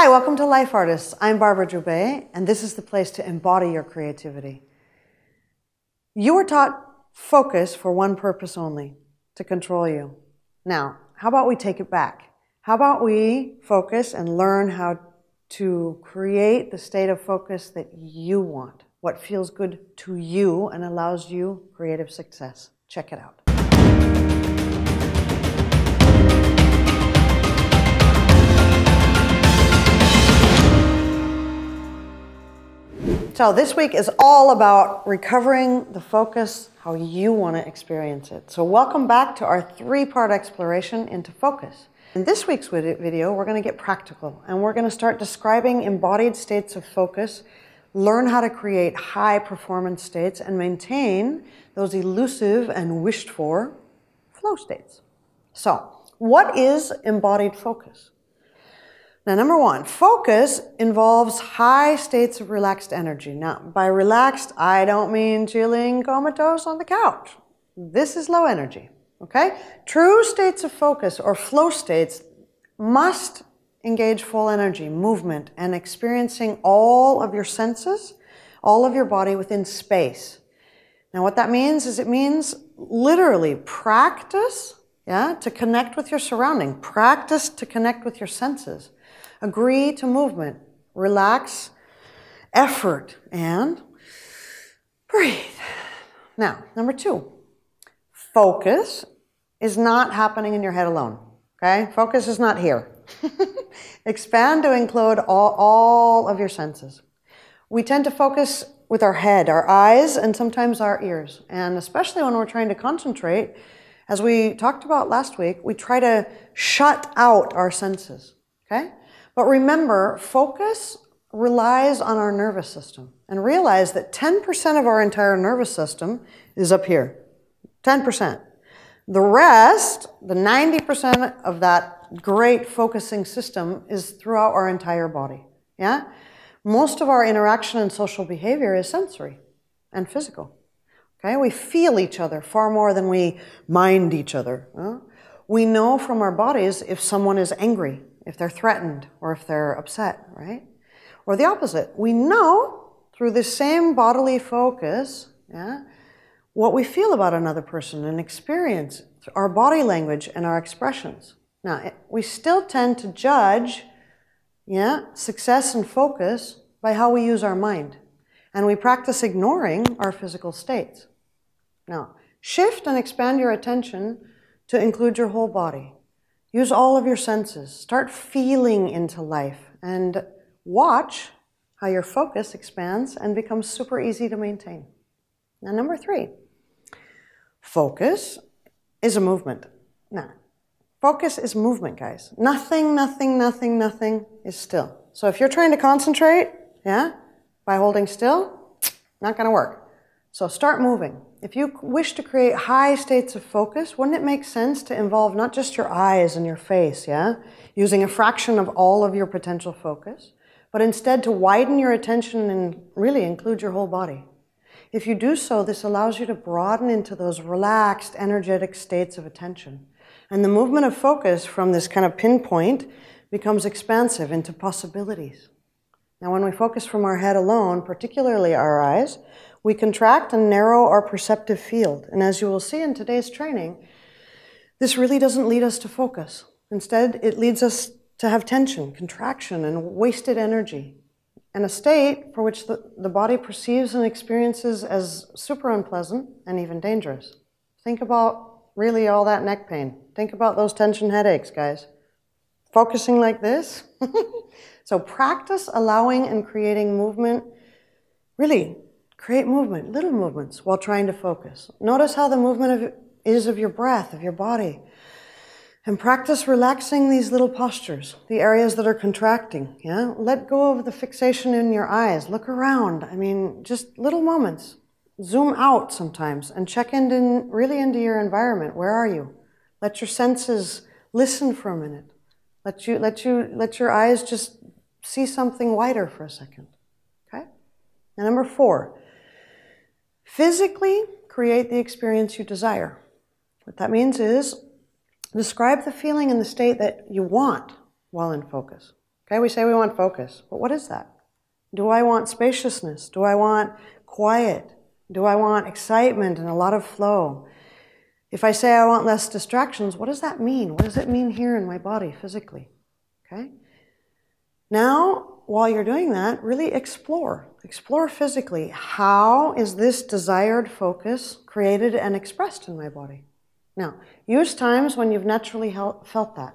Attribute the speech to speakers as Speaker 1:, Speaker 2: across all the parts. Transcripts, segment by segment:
Speaker 1: Hi, welcome to Life Artists. I'm Barbara Droubay, and this is the place to embody your creativity. You were taught focus for one purpose only to control you. Now, how about we take it back? How about we focus and learn how to create the state of focus that you want, what feels good to you and allows you creative success? Check it out. So this week is all about recovering the focus how you want to experience it. So welcome back to our three-part exploration into focus. In this week's video, we're going to get practical and we're going to start describing embodied states of focus, learn how to create high performance states and maintain those elusive and wished for flow states. So what is embodied focus? Now, number one, focus involves high states of relaxed energy. Now, by relaxed, I don't mean chilling comatose on the couch. This is low energy, okay? True states of focus or flow states must engage full energy, movement, and experiencing all of your senses, all of your body within space. Now, what that means is it means literally practice, yeah, to connect with your surrounding, practice to connect with your senses. Agree to movement. Relax effort and breathe. Now, number two, focus is not happening in your head alone. Okay? Focus is not here. Expand to include all, all of your senses. We tend to focus with our head, our eyes, and sometimes our ears. And especially when we're trying to concentrate, as we talked about last week, we try to shut out our senses. Okay? But remember, focus relies on our nervous system. And realize that 10% of our entire nervous system is up here. 10%. The rest, the 90% of that great focusing system is throughout our entire body. Yeah? Most of our interaction and social behavior is sensory and physical. Okay? We feel each other far more than we mind each other. Huh? We know from our bodies if someone is angry if they're threatened or if they're upset, right? Or the opposite. We know through this same bodily focus, yeah, what we feel about another person and experience our body language and our expressions. Now, we still tend to judge, yeah, success and focus by how we use our mind. And we practice ignoring our physical states. Now, shift and expand your attention to include your whole body. Use all of your senses. Start feeling into life and watch how your focus expands and becomes super easy to maintain. Now, number three, focus is a movement. Now, focus is movement, guys. Nothing, nothing, nothing, nothing is still. So if you're trying to concentrate, yeah, by holding still, not going to work. So start moving. If you wish to create high states of focus, wouldn't it make sense to involve not just your eyes and your face, yeah? Using a fraction of all of your potential focus, but instead to widen your attention and really include your whole body. If you do so, this allows you to broaden into those relaxed, energetic states of attention. And the movement of focus from this kind of pinpoint becomes expansive into possibilities. Now, when we focus from our head alone, particularly our eyes, we contract and narrow our perceptive field. And as you will see in today's training, this really doesn't lead us to focus. Instead, it leads us to have tension, contraction, and wasted energy, and a state for which the, the body perceives and experiences as super unpleasant and even dangerous. Think about really all that neck pain. Think about those tension headaches, guys. Focusing like this. so practice allowing and creating movement really Create movement, little movements, while trying to focus. Notice how the movement of, is of your breath, of your body. And practice relaxing these little postures, the areas that are contracting. Yeah? Let go of the fixation in your eyes. Look around. I mean, just little moments. Zoom out sometimes and check in, really into your environment. Where are you? Let your senses listen for a minute. Let you let you let your eyes just see something wider for a second. Okay? And number four, Physically create the experience you desire. What that means is describe the feeling and the state that you want while in focus. Okay, we say we want focus, but what is that? Do I want spaciousness? Do I want quiet? Do I want excitement and a lot of flow? If I say I want less distractions, what does that mean? What does it mean here in my body physically? Okay? Now, while you're doing that, really explore. Explore physically. How is this desired focus created and expressed in my body? Now, use times when you've naturally felt that,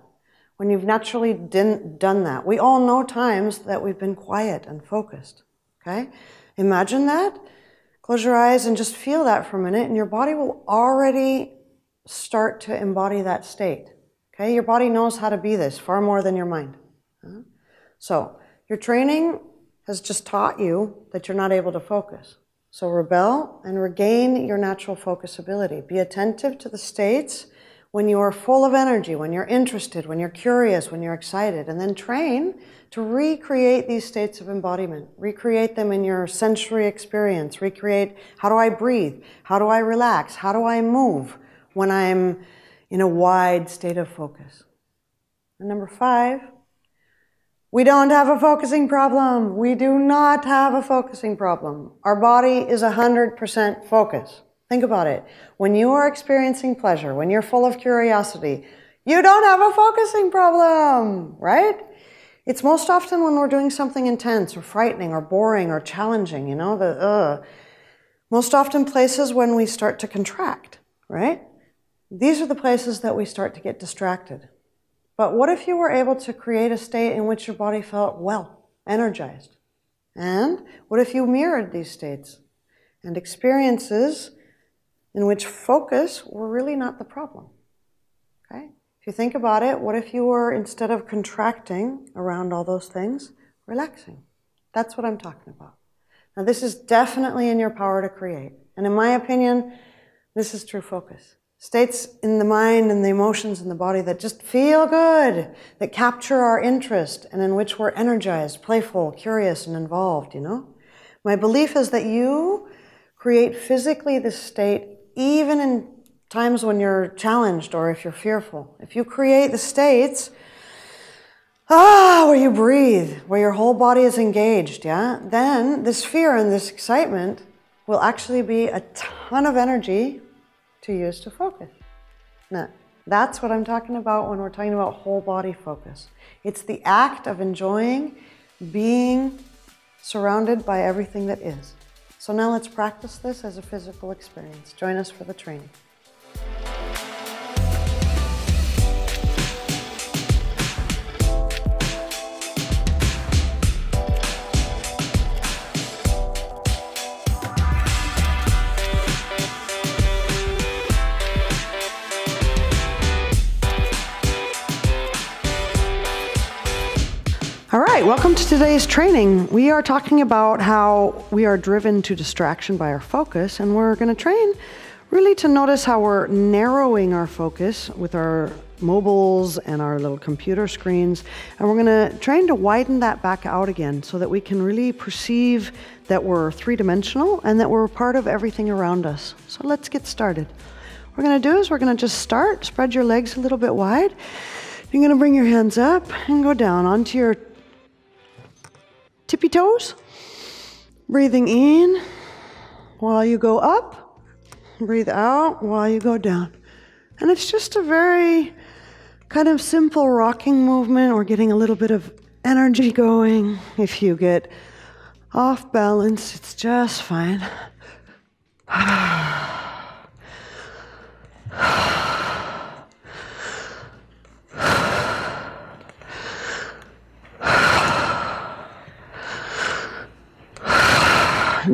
Speaker 1: when you've naturally done that. We all know times that we've been quiet and focused. Okay? Imagine that. Close your eyes and just feel that for a minute, and your body will already start to embody that state. Okay? Your body knows how to be this far more than your mind. So, your training has just taught you that you're not able to focus. So rebel and regain your natural focus ability. Be attentive to the states when you are full of energy, when you're interested, when you're curious, when you're excited, and then train to recreate these states of embodiment. Recreate them in your sensory experience. Recreate how do I breathe? How do I relax? How do I move when I'm in a wide state of focus? And number five, we don't have a focusing problem. We do not have a focusing problem. Our body is 100% focus. Think about it. When you are experiencing pleasure, when you're full of curiosity, you don't have a focusing problem, right? It's most often when we're doing something intense or frightening or boring or challenging, you know, the uh, most often places when we start to contract, right? These are the places that we start to get distracted. But what if you were able to create a state in which your body felt well, energized? And what if you mirrored these states and experiences in which focus were really not the problem? Okay? If you think about it, what if you were, instead of contracting around all those things, relaxing? That's what I'm talking about. Now, this is definitely in your power to create. And in my opinion, this is true focus states in the mind and the emotions in the body that just feel good, that capture our interest, and in which we're energized, playful, curious, and involved, you know? My belief is that you create physically this state even in times when you're challenged or if you're fearful. If you create the states, ah, where you breathe, where your whole body is engaged, yeah, then this fear and this excitement will actually be a ton of energy to use to focus. Now, that's what I'm talking about when we're talking about whole body focus. It's the act of enjoying being surrounded by everything that is. So now let's practice this as a physical experience. Join us for the training. Right, welcome to today's training. We are talking about how we are driven to distraction by our focus, and we're going to train really to notice how we're narrowing our focus with our mobiles and our little computer screens. And we're going to train to widen that back out again so that we can really perceive that we're three dimensional and that we're part of everything around us. So let's get started. What we're going to do is we're going to just start, spread your legs a little bit wide. You're going to bring your hands up and go down onto your tippy toes. Breathing in while you go up, breathe out while you go down. And it's just a very kind of simple rocking movement or getting a little bit of energy going. If you get off balance, it's just fine.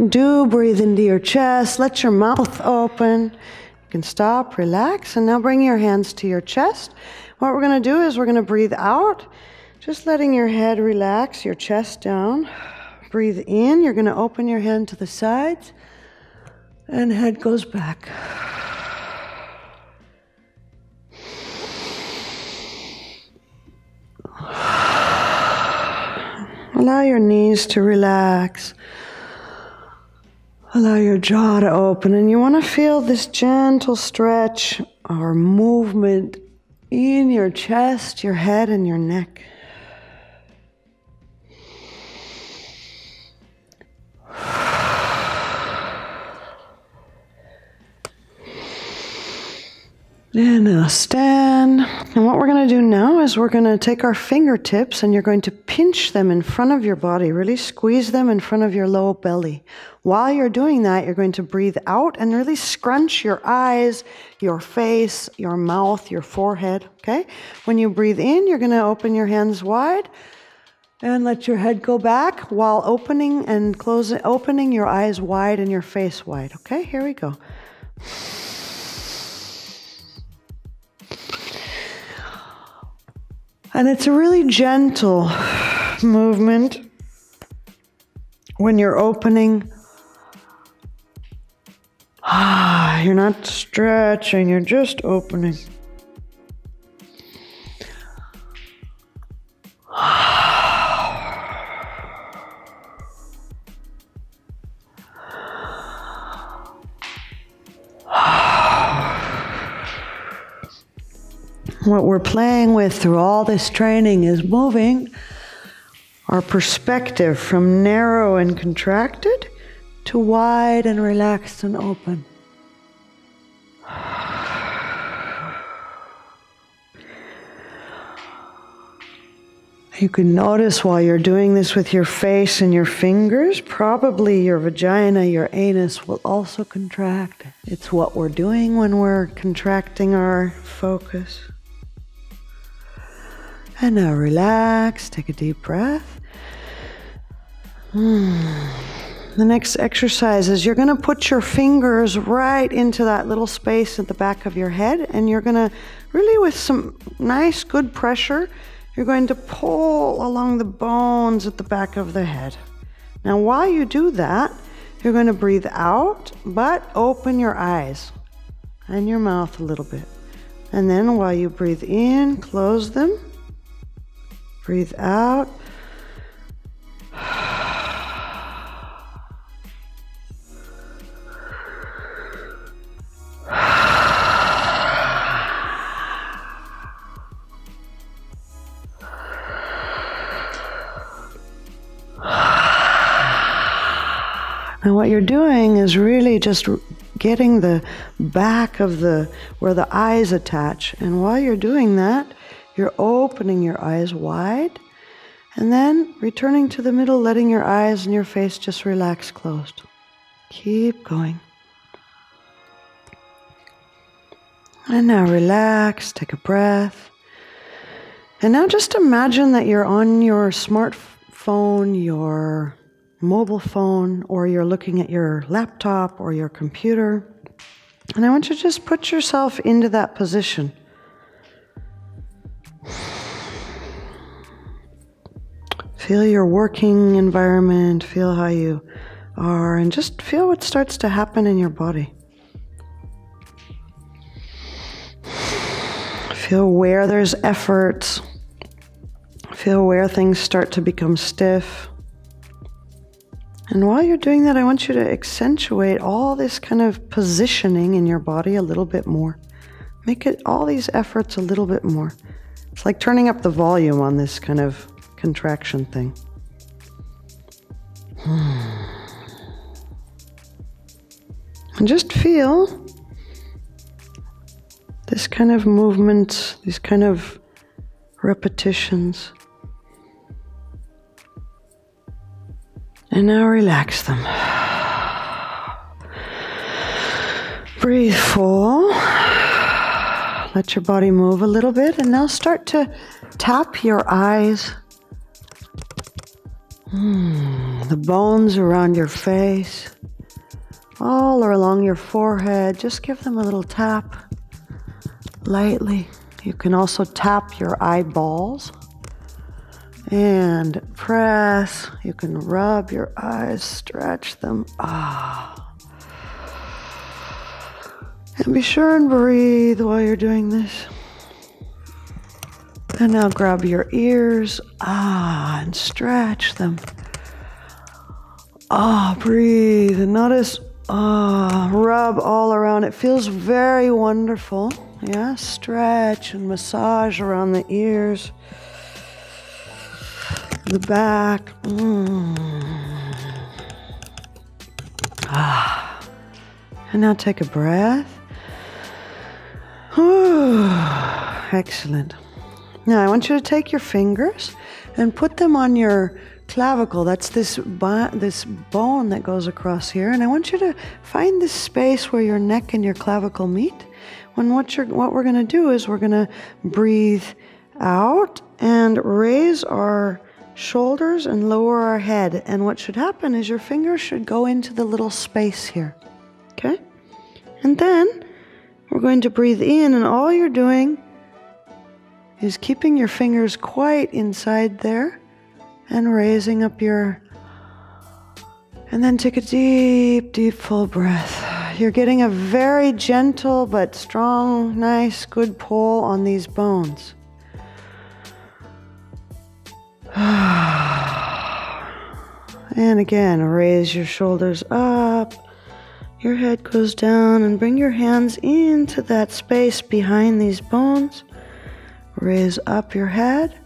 Speaker 1: do breathe into your chest. Let your mouth open. You can stop, relax, and now bring your hands to your chest. What we're going to do is we're going to breathe out, just letting your head relax, your chest down. Breathe in. You're going to open your hand to the sides, and head goes back. Allow your knees to relax. Allow your jaw to open, and you want to feel this gentle stretch or movement in your chest, your head, and your neck. And now uh, stand. And what we're going to do now is we're going to take our fingertips and you're going to pinch them in front of your body, really squeeze them in front of your low belly. While you're doing that, you're going to breathe out and really scrunch your eyes, your face, your mouth, your forehead. Okay? When you breathe in, you're going to open your hands wide and let your head go back while opening and closing, opening your eyes wide and your face wide. Okay? Here we go. And it's a really gentle movement when you're opening. Ah, you're not stretching, you're just opening. What we're playing with through all this training is moving our perspective from narrow and contracted to wide and relaxed and open. You can notice while you're doing this with your face and your fingers, probably your vagina, your anus will also contract. It's what we're doing when we're contracting our focus. And now relax, take a deep breath. Hmm. The next exercise is you're going to put your fingers right into that little space at the back of your head, and you're going to really, with some nice, good pressure, you're going to pull along the bones at the back of the head. Now, while you do that, you're going to breathe out, but open your eyes and your mouth a little bit. And then while you breathe in, close them Breathe out. And what you're doing is really just getting the back of the where the eyes attach. And while you're doing that, you're opening your eyes wide and then returning to the middle, letting your eyes and your face just relax closed. Keep going. And now relax, take a breath. And now just imagine that you're on your smartphone, your mobile phone, or you're looking at your laptop or your computer. And I want you to just put yourself into that position. Feel your working environment, feel how you are, and just feel what starts to happen in your body. Feel where there's effort. Feel where things start to become stiff. And while you're doing that, I want you to accentuate all this kind of positioning in your body a little bit more. Make it all these efforts a little bit more. It's like turning up the volume on this kind of contraction thing. And just feel this kind of movement, these kind of repetitions. And now relax them. Breathe full. Let your body move a little bit and now start to tap your eyes. Mm, the bones around your face, all or along your forehead, just give them a little tap lightly. You can also tap your eyeballs and press. You can rub your eyes, stretch them. Ah. And be sure and breathe while you're doing this. And now grab your ears, ah, and stretch them. Ah, breathe and notice, ah, rub all around. It feels very wonderful. Yeah, stretch and massage around the ears, the back. Mm. Ah. And now take a breath. Excellent. Now I want you to take your fingers and put them on your clavicle. That's this this bone that goes across here, and I want you to find this space where your neck and your clavicle meet. When what you're what we're going to do is we're going to breathe out and raise our shoulders and lower our head. And what should happen is your fingers should go into the little space here. Okay? And then we're going to breathe in, and all you're doing is keeping your fingers quite inside there and raising up your. And then take a deep, deep, full breath. You're getting a very gentle but strong, nice, good pull on these bones. And again, raise your shoulders up. Your head goes down and bring your hands into that space behind these bones. Raise up your head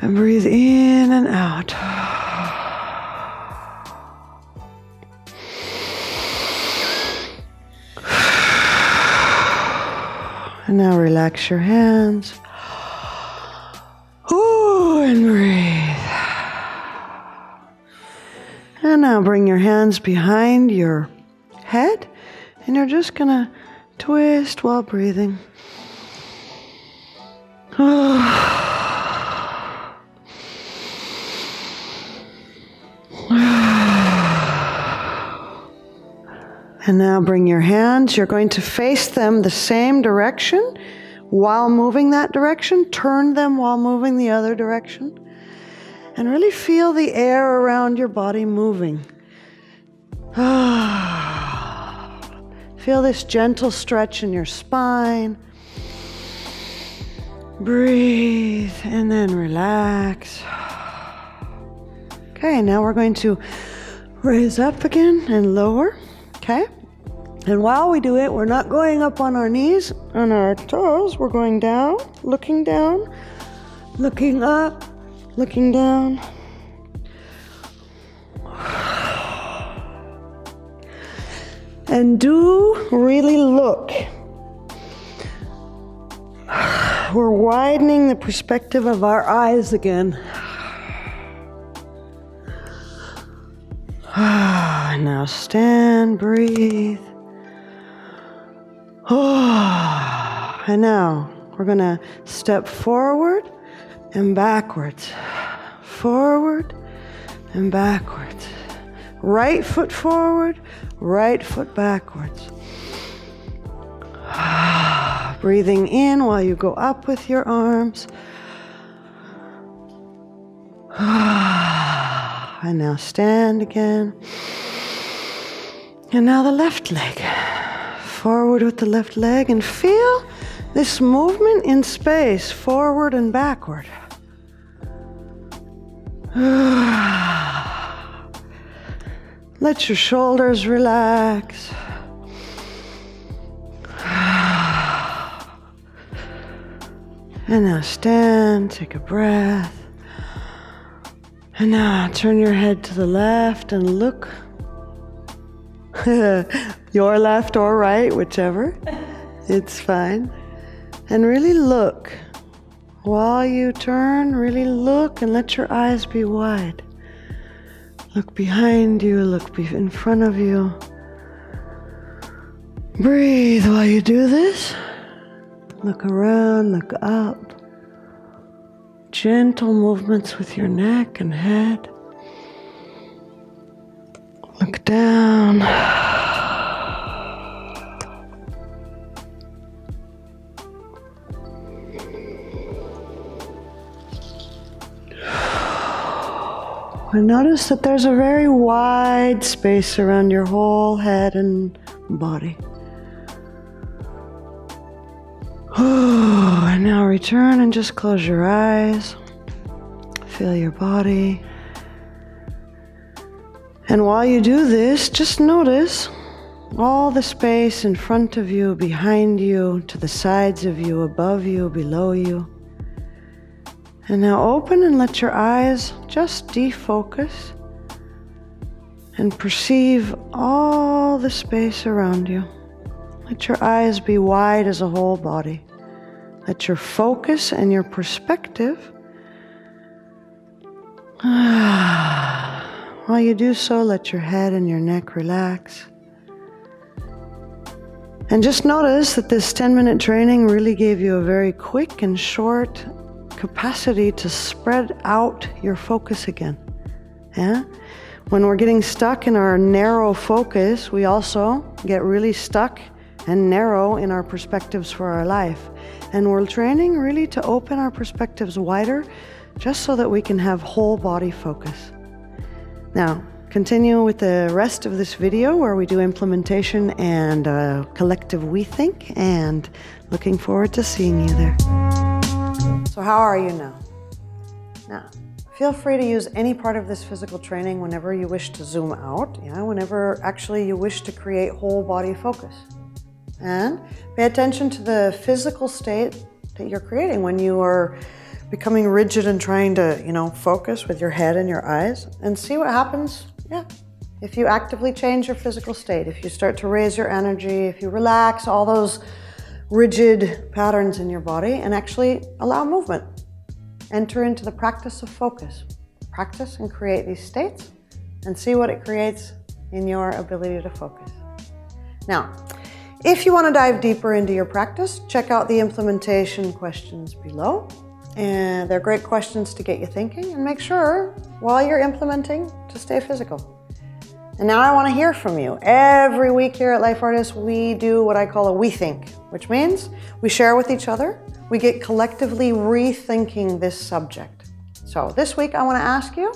Speaker 1: and breathe in and out. And now relax your hands. Ooh, and breathe. And now bring your hands behind your head, and you're just gonna twist while breathing. And now bring your hands, you're going to face them the same direction while moving that direction. Turn them while moving the other direction. And really feel the air around your body moving. feel this gentle stretch in your spine. Breathe and then relax. Okay, now we're going to raise up again and lower. Okay? And while we do it, we're not going up on our knees, on our toes. We're going down, looking down, looking up, looking down. And do really look. We're widening the perspective of our eyes again. Ah, now stand, breathe. Oh, and now we're going to step forward and backwards. Forward and backwards. Right foot forward, right foot backwards. Breathing in while you go up with your arms. And now stand again. And now the left leg. Forward with the left leg and feel this movement in space, forward and backward. Let your shoulders relax. And now stand, take a breath. And now turn your head to the left and look. your left or right, whichever. It's fine. And really look. While you turn, really look and let your eyes be wide. Look behind you, look in front of you. Breathe while you do this. Look around, look up gentle movements with your neck and head. Look down. And notice that there's a very wide space around your whole head and body. and now return and just close your eyes. Feel your body. And while you do this, just notice all the space in front of you, behind you, to the sides of you, above you, below you. And now open and let your eyes just defocus and perceive all the space around you. Let your eyes be wide as a whole body. Let your focus and your perspective. While you do so, let your head and your neck relax. And just notice that this 10 minute training really gave you a very quick and short capacity to spread out your focus again. Yeah? When we're getting stuck in our narrow focus, we also get really stuck and narrow in our perspectives for our life. And we're training really to open our perspectives wider just so that we can have whole body focus. Now, continue with the rest of this video where we do implementation and uh, collective we think and looking forward to seeing you there. So how are you now? Now, feel free to use any part of this physical training whenever you wish to zoom out, yeah, whenever actually you wish to create whole body focus. And pay attention to the physical state that you're creating when you are becoming rigid and trying to, you know, focus with your head and your eyes and see what happens. Yeah. If you actively change your physical state, if you start to raise your energy, if you relax all those rigid patterns in your body and actually allow movement. Enter into the practice of focus. Practice and create these states and see what it creates in your ability to focus. Now, if you want to dive deeper into your practice, check out the implementation questions below. And they're great questions to get you thinking and make sure while you're implementing to stay physical. And now I want to hear from you. Every week here at Life Artists, we do what I call a we think, which means we share with each other, we get collectively rethinking this subject. So this week I want to ask you,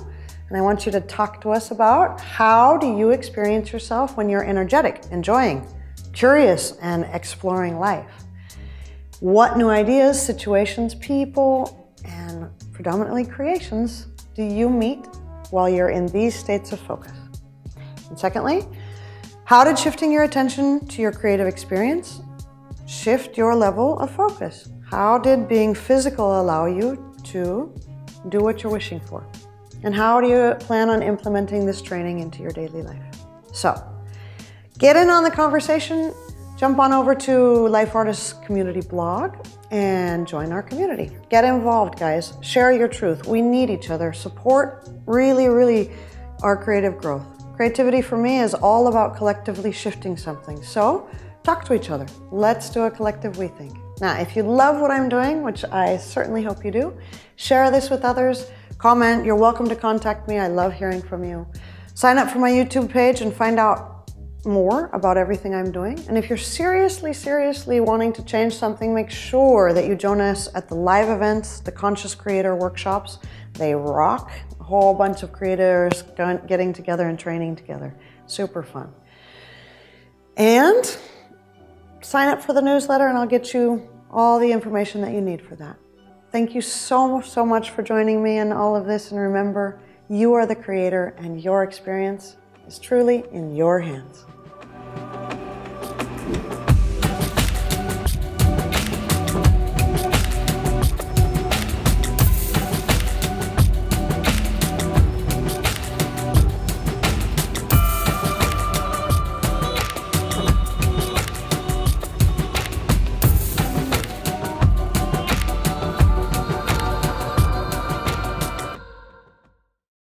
Speaker 1: and I want you to talk to us about how do you experience yourself when you're energetic, enjoying, curious and exploring life. What new ideas, situations, people, and predominantly creations do you meet while you're in these states of focus? And secondly, how did shifting your attention to your creative experience shift your level of focus? How did being physical allow you to do what you're wishing for? And how do you plan on implementing this training into your daily life? So, Get in on the conversation. Jump on over to Life Artists Community blog and join our community. Get involved, guys. Share your truth. We need each other. Support really, really our creative growth. Creativity for me is all about collectively shifting something. So talk to each other. Let's do a collective we think. Now, if you love what I'm doing, which I certainly hope you do, share this with others. Comment. You're welcome to contact me. I love hearing from you. Sign up for my YouTube page and find out more about everything I'm doing. And if you're seriously, seriously wanting to change something, make sure that you join us at the live events, the Conscious Creator workshops. They rock. A whole bunch of creators getting together and training together. Super fun. And sign up for the newsletter and I'll get you all the information that you need for that. Thank you so, so much for joining me in all of this. And remember, you are the creator and your experience is truly in your hands.